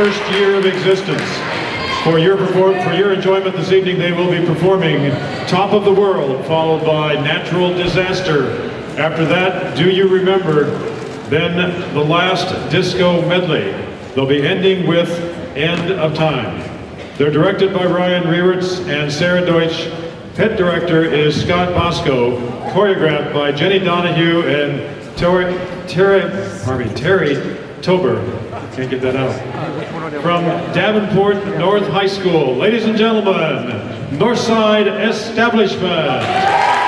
first year of existence. For your, for your enjoyment this evening, they will be performing Top of the World, followed by Natural Disaster. After that, Do You Remember? Then the last disco medley. They'll be ending with End of Time. They're directed by Ryan Rieritz and Sarah Deutsch. Pet director is Scott Bosco. Choreographed by Jenny Donahue and Terry, Terry, pardon me, Terry Tober. Can't get that out. From Davenport North High School, ladies and gentlemen, Northside Establishment.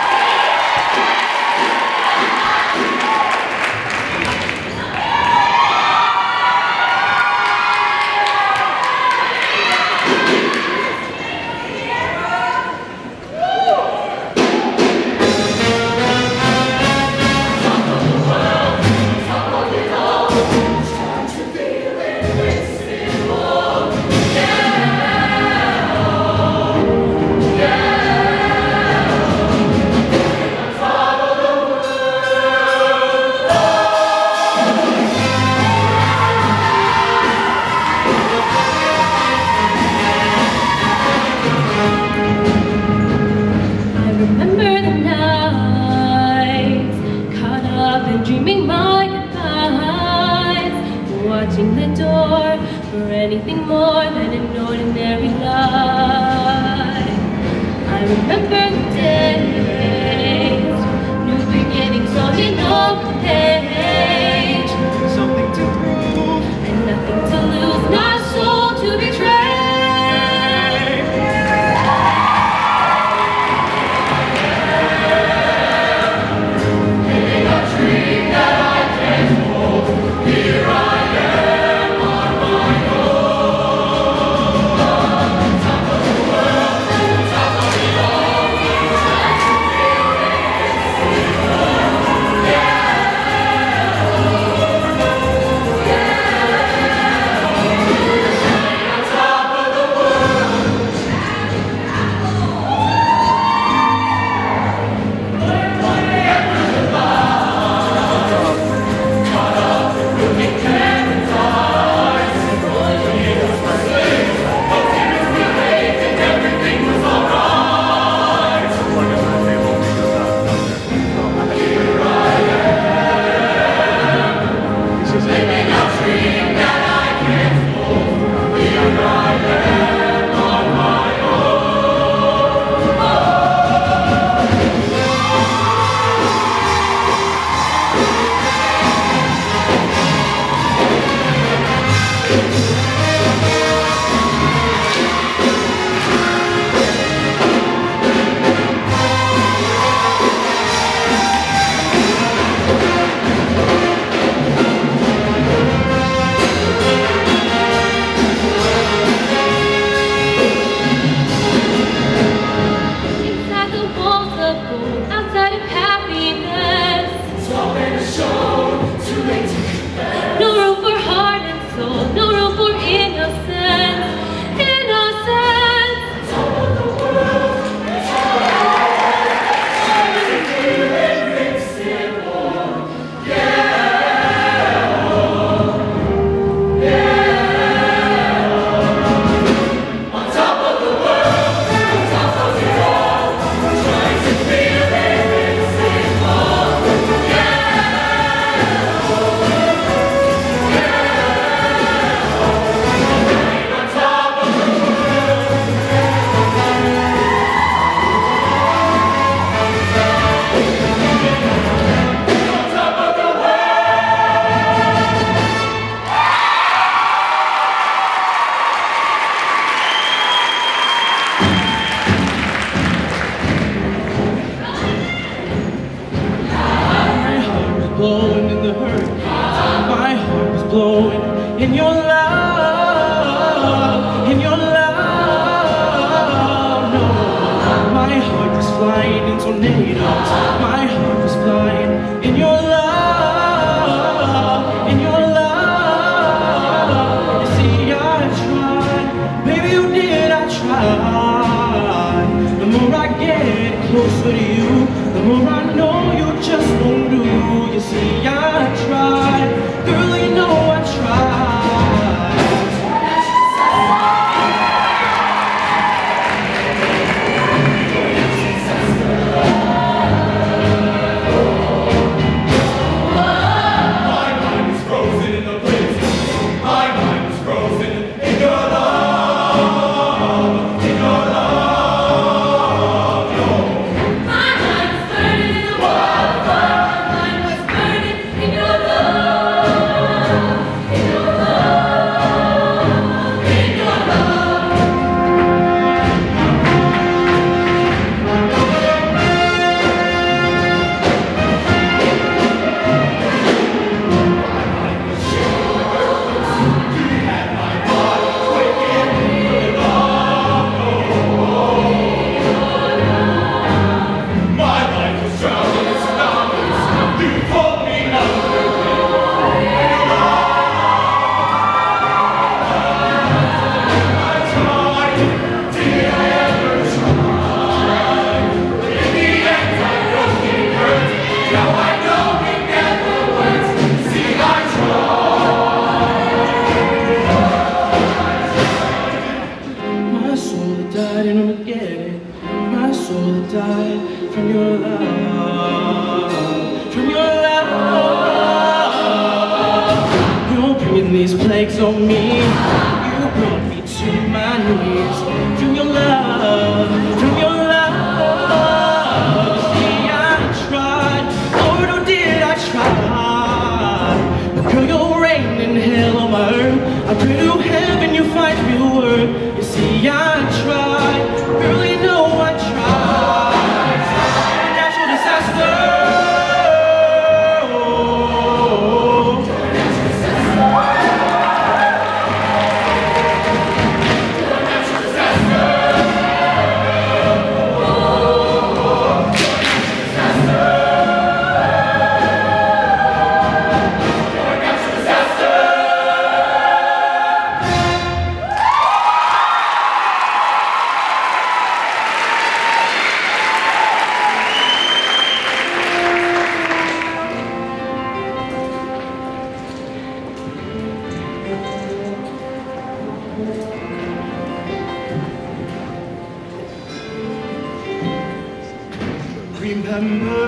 Remember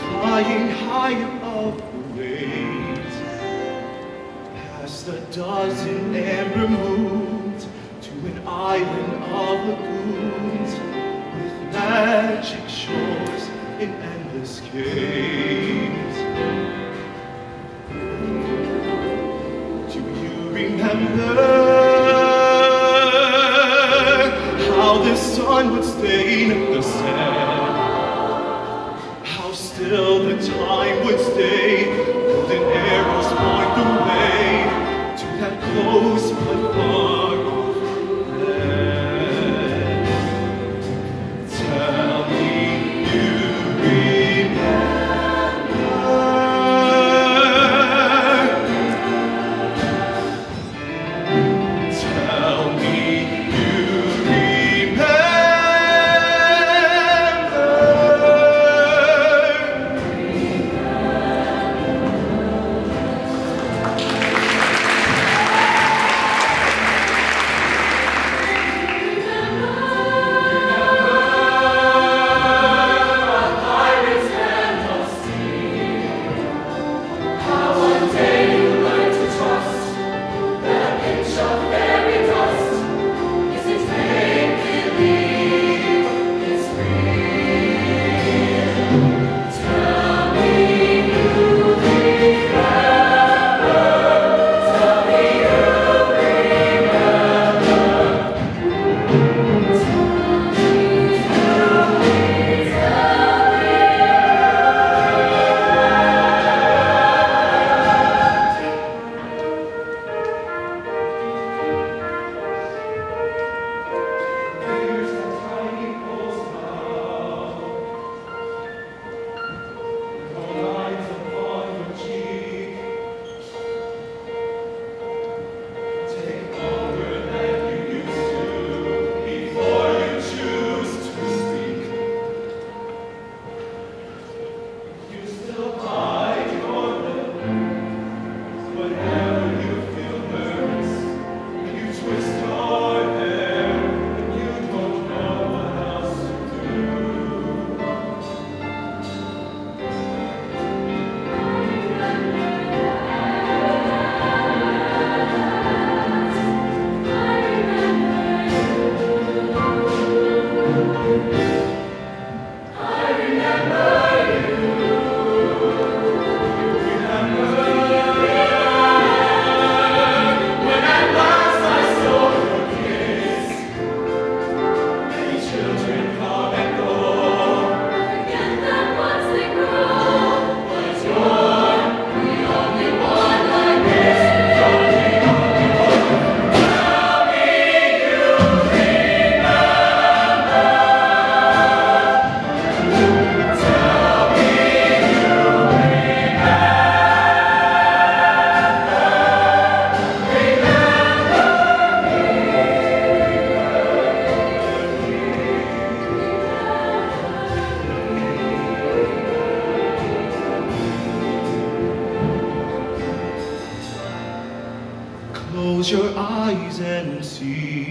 flying high up the waves past a dozen amber moons to an island of lagoons with magic shores and endless caves. September How the sun would stain the sand How still the time would stay Golden arrows point the way To that close but far. Close your eyes and see.